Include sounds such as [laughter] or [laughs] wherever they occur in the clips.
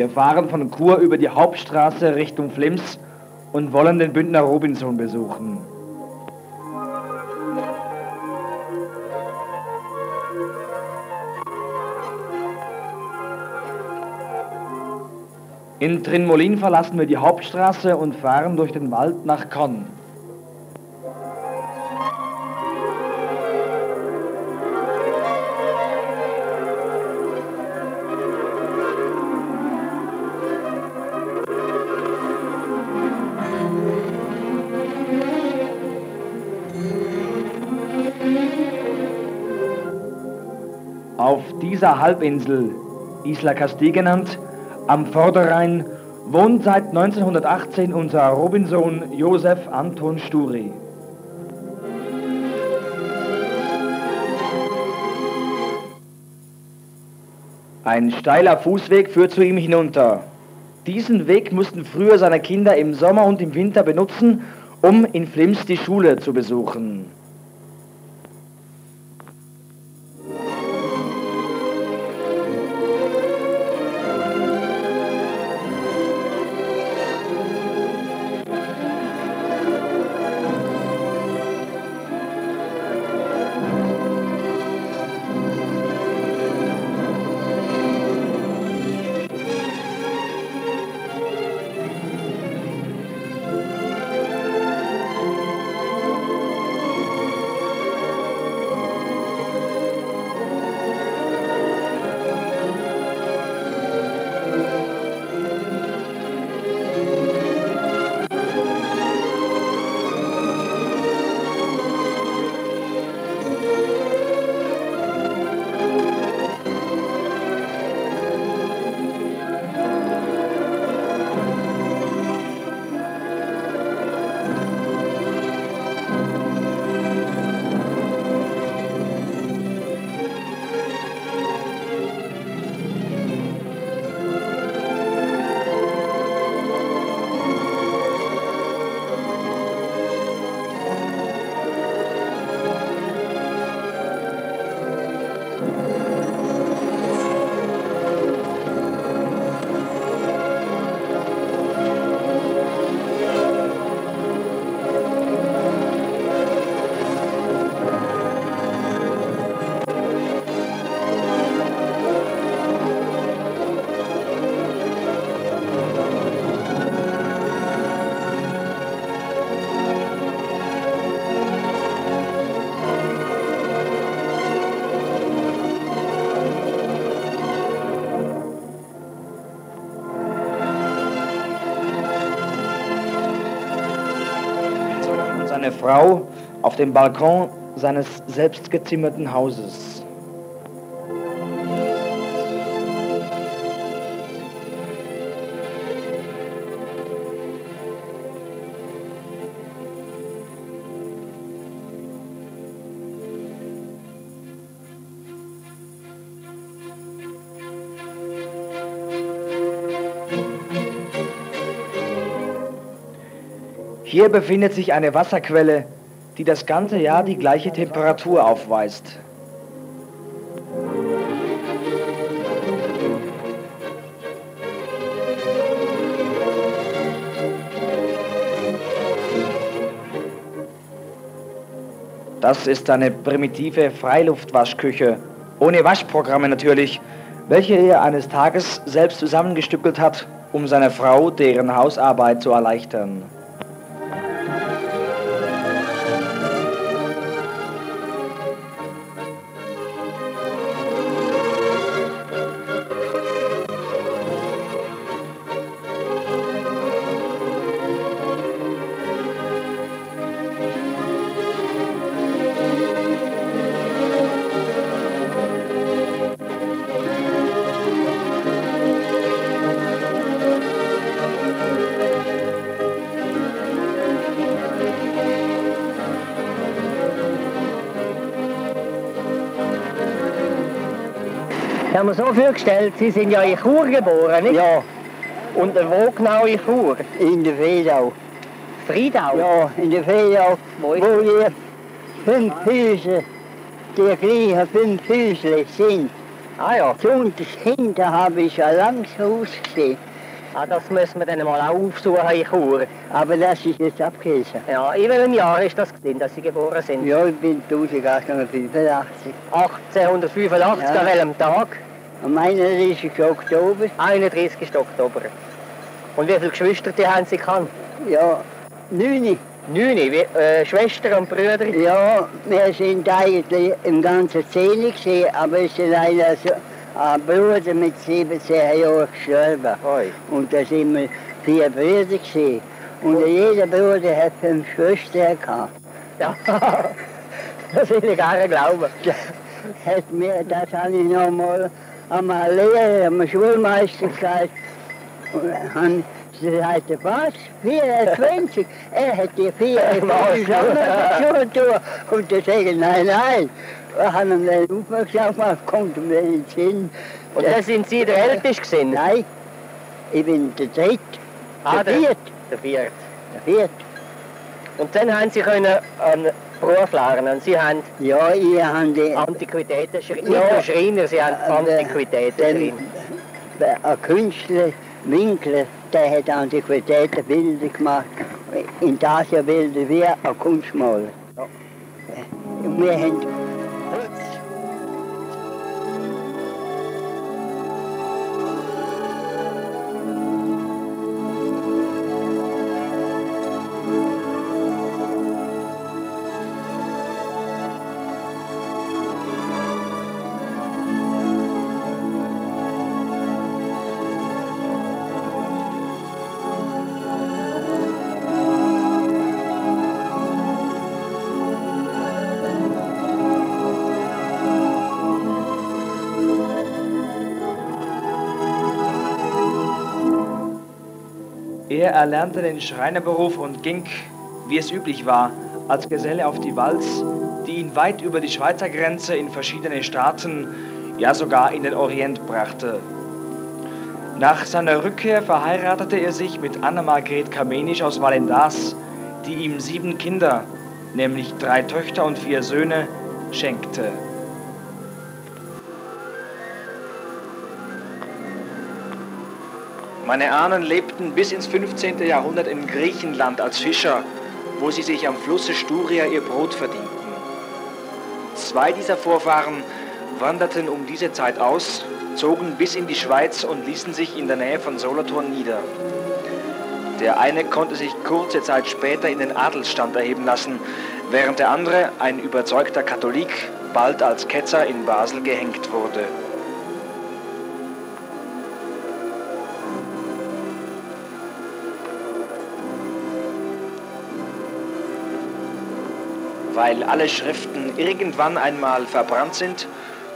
Wir fahren von Chur über die Hauptstraße Richtung Flims und wollen den Bündner Robinson besuchen. In Trinmolin verlassen wir die Hauptstraße und fahren durch den Wald nach Conn. Dieser Halbinsel, Isla Castille genannt, am Vorderrhein, wohnt seit 1918 unser Robinson Josef Anton Sturi. Ein steiler Fußweg führt zu ihm hinunter. Diesen Weg mussten früher seine Kinder im Sommer und im Winter benutzen, um in Flims die Schule zu besuchen. Frau auf dem Balkon seines selbstgezimmerten Hauses. Hier befindet sich eine Wasserquelle, die das ganze Jahr die gleiche Temperatur aufweist. Das ist eine primitive Freiluftwaschküche, ohne Waschprogramme natürlich, welche er eines Tages selbst zusammengestückelt hat, um seiner Frau deren Hausarbeit zu erleichtern. Ich habe mir so vorgestellt, Sie sind ja in Chur geboren, nicht? Ja, Und wo genau in Chur? in der Wedau. Friedau? Ja, in der Wedau, Wo wo ist wir fünf Füße, die gleichen fünf Füße sind. Ah ja. Das hinten habe ich ein langes Haus gesehen. Ah, das müssen wir dann mal auch aufsuchen in Chur. Aber das ist jetzt abgerissen. Ja, in welchem Jahr ist das gewesen, dass Sie geboren sind? Ja, ich bin 1885. 1885, Ja. an welchem Tag? Am 31. Oktober, 31. Oktober. Und wie viele Geschwister die haben Sie gehabt? ja, 9. Neun, wie, äh, Schwestern und Brüder? Ja, wir sind eigentlich im ganzen zehn gesehen, aber es ist leider so ein Bruder mit 17 Jahren gestorben. Oi. Und da sind wir vier Brüder gesehen. Und jeder Bruder hat fünf Schwestern gehabt. Ja, [laughs] das will ich gar nicht glauben. Hat mir, das habe ich noch mal einmal Lehrer, am Schulmeister gesagt. Und sie sagte, was? 24? er hat die 24 [laughs] schon tun. Und ich sage, nein, nein. Wir haben ihn dann aufmerksam ihm dann in den Sinn. Und da sind Sie der Älteste gewesen? Nein, ich bin der Dritte, Ah, der Vierte, Der Vierte. der Vierte. Und dann haben Sie können einen Beruf lernen. Und Sie haben Ja, ich habe die... Antiquitäten, Ja. Schreiner, Sie haben Äh, Antiquitäten Schreiner. ein Künstler, Winkler, der hat Antiquitäten Bilder gemacht. In das Jahr Bilder wie ein Kunstmaler. Und wir haben Er erlernte den Schreinerberuf und ging, wie es üblich war, als Geselle auf die Walz, die ihn weit über die Schweizer Grenze in verschiedene Staaten, ja sogar in den Orient brachte. Nach seiner Rückkehr verheiratete er sich mit Anna-Margret Kamenisch aus Valendas, die ihm sieben Kinder, nämlich drei Töchter und vier Söhne, schenkte. Meine Ahnen lebten bis ins 15. Jahrhundert in Griechenland als Fischer, wo sie sich am Flusse Sturia ihr Brot verdienten. Zwei dieser Vorfahren wanderten um diese Zeit aus, zogen bis in die Schweiz und ließen sich in der Nähe von Solothurn nieder. Der eine konnte sich kurze Zeit später in den Adelsstand erheben lassen, während der andere, ein überzeugter Katholik, bald als Ketzer in Basel gehängt wurde. Weil alle Schriften irgendwann einmal verbrannt sind,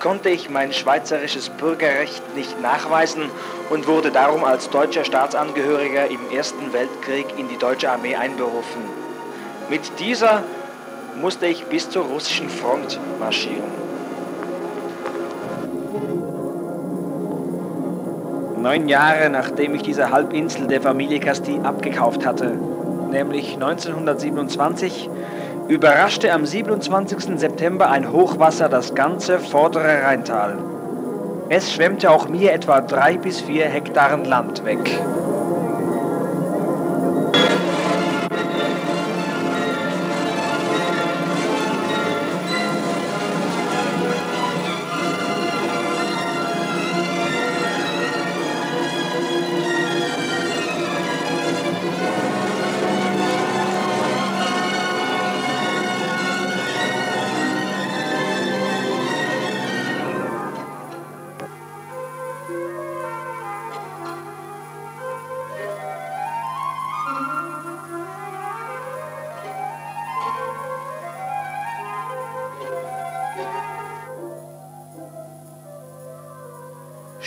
konnte ich mein schweizerisches Bürgerrecht nicht nachweisen und wurde darum als deutscher Staatsangehöriger im Ersten Weltkrieg in die deutsche Armee einberufen. Mit dieser musste ich bis zur russischen Front marschieren. Neun Jahre nachdem ich diese Halbinsel der Familie Castille abgekauft hatte, nämlich 1927, überraschte am 27. September ein Hochwasser das ganze vordere Rheintal. Es schwemmte auch mir etwa drei bis vier Hektaren Land weg.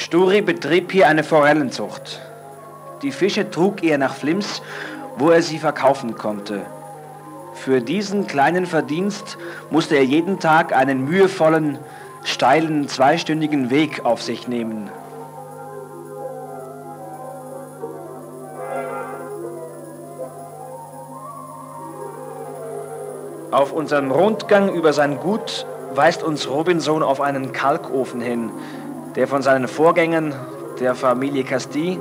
Sturi betrieb hier eine Forellenzucht. Die Fische trug er nach Flims, wo er sie verkaufen konnte. Für diesen kleinen Verdienst musste er jeden Tag einen mühevollen, steilen, zweistündigen Weg auf sich nehmen. Auf unserem Rundgang über sein Gut weist uns Robinson auf einen Kalkofen hin, der von seinen Vorgängern, der Familie Castille,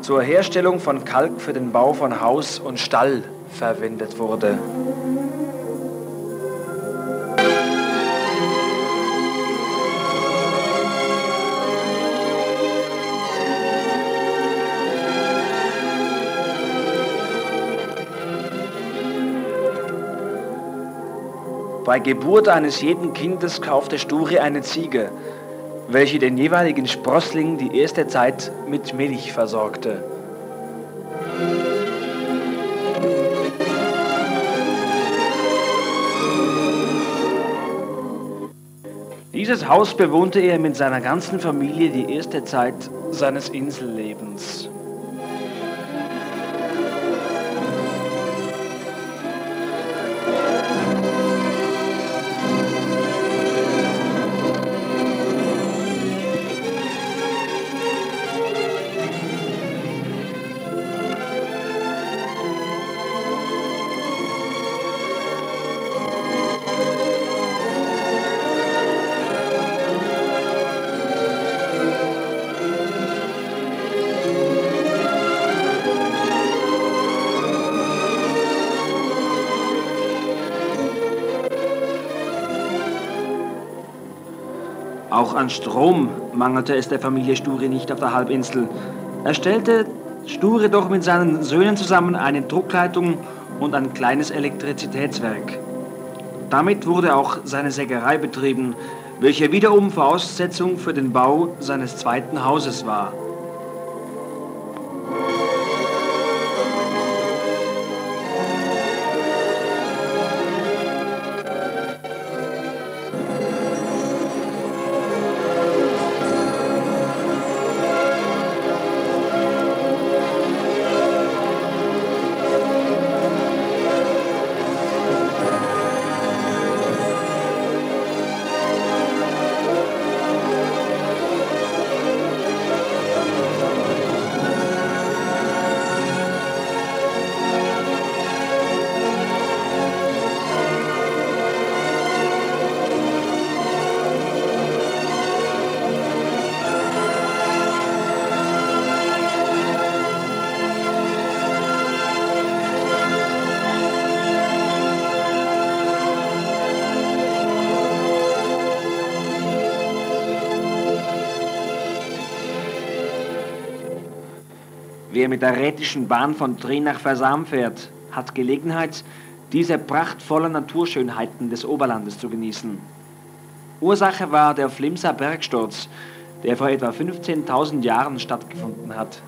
zur Herstellung von Kalk für den Bau von Haus und Stall verwendet wurde. Bei Geburt eines jeden Kindes kaufte Sture eine Ziege, welche den jeweiligen Sprossling die erste Zeit mit Milch versorgte. Dieses Haus bewohnte er mit seiner ganzen Familie die erste Zeit seines Insellebens. An Strom mangelte es der Familie Sture nicht auf der Halbinsel. Er stellte Sture doch mit seinen Söhnen zusammen eine Druckleitung und ein kleines Elektrizitätswerk. Damit wurde auch seine Sägerei betrieben, welche wiederum Voraussetzung für den Bau seines zweiten Hauses war. Wer mit der Rätischen Bahn von Trier nach Versam fährt, hat Gelegenheit, diese prachtvollen Naturschönheiten des Oberlandes zu genießen. Ursache war der Flimser Bergsturz, der vor etwa 15.000 Jahren stattgefunden hat.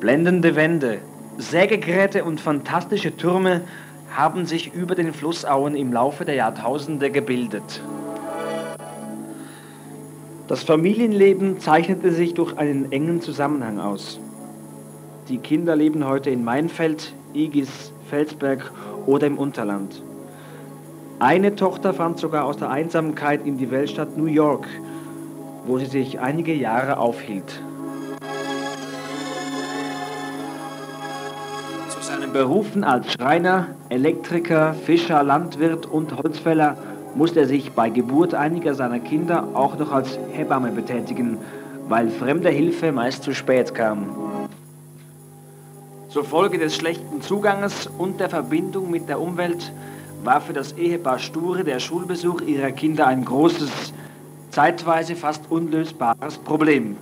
Blendende Wände, Sägegeräte und fantastische Türme haben sich über den Flussauen im Laufe der Jahrtausende gebildet. Das Familienleben zeichnete sich durch einen engen Zusammenhang aus. Die Kinder leben heute in Mainfeld, Igis, Felsberg oder im Unterland. Eine Tochter fand sogar aus der Einsamkeit in die Weltstadt New York, wo sie sich einige Jahre aufhielt. Berufen als Schreiner, Elektriker, Fischer, Landwirt und Holzfäller musste er sich bei Geburt einiger seiner Kinder auch noch als Hebamme betätigen, weil fremde Hilfe meist zu spät kam. Zur Folge des schlechten Zuganges und der Verbindung mit der Umwelt war für das Ehepaar Sture der Schulbesuch ihrer Kinder ein großes, zeitweise fast unlösbares Problem.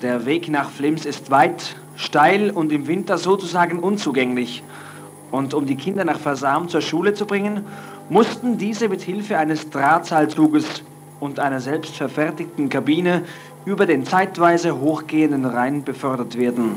Der Weg nach Flims ist weit, steil und im Winter sozusagen unzugänglich. Und um die Kinder nach Versam zur Schule zu bringen, mussten diese mit Hilfe eines Drahtseilzuges und einer selbstverfertigten Kabine über den zeitweise hochgehenden Rhein befördert werden.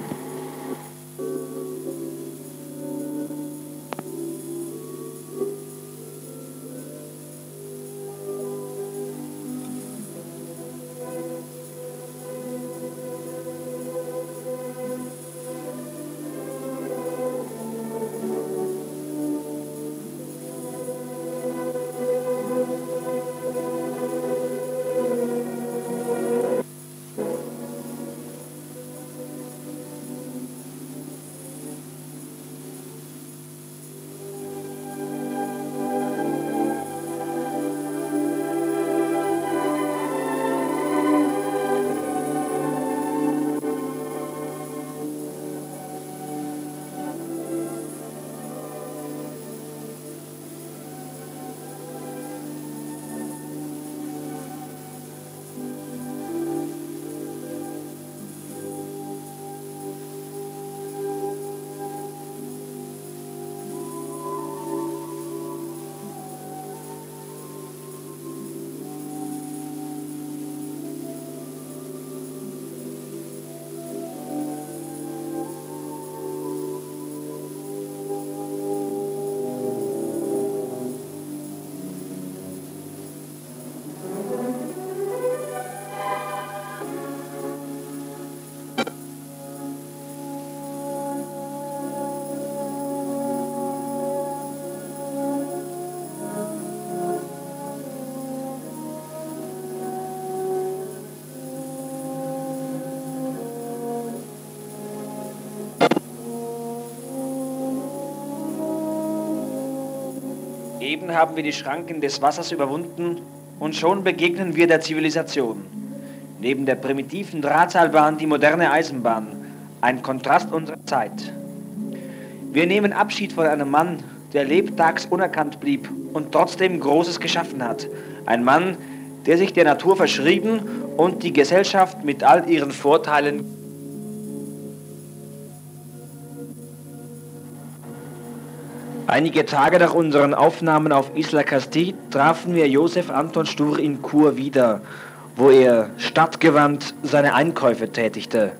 Eben haben wir die Schranken des Wassers überwunden und schon begegnen wir der Zivilisation. Neben der primitiven Drahtseilbahn die moderne Eisenbahn, ein Kontrast unserer Zeit. Wir nehmen Abschied von einem Mann, der lebtags unerkannt blieb und trotzdem Großes geschaffen hat. Ein Mann, der sich der Natur verschrieben und die Gesellschaft mit all ihren Vorteilen Einige Tage nach unseren Aufnahmen auf Isla Castille trafen wir Josef Anton Stur in Chur wieder, wo er stadtgewandt seine Einkäufe tätigte.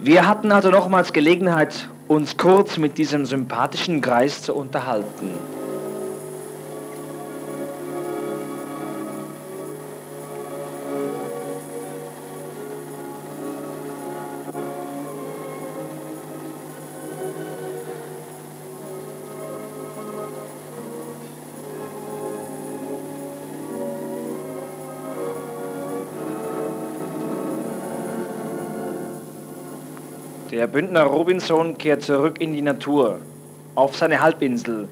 Wir hatten also nochmals Gelegenheit, uns kurz mit diesem sympathischen Greis zu unterhalten. Der Bündner Robinson kehrt zurück in die Natur, auf seine Halbinsel,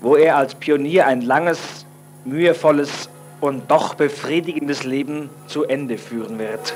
wo er als Pionier ein langes, mühevolles und doch befriedigendes Leben zu Ende führen wird.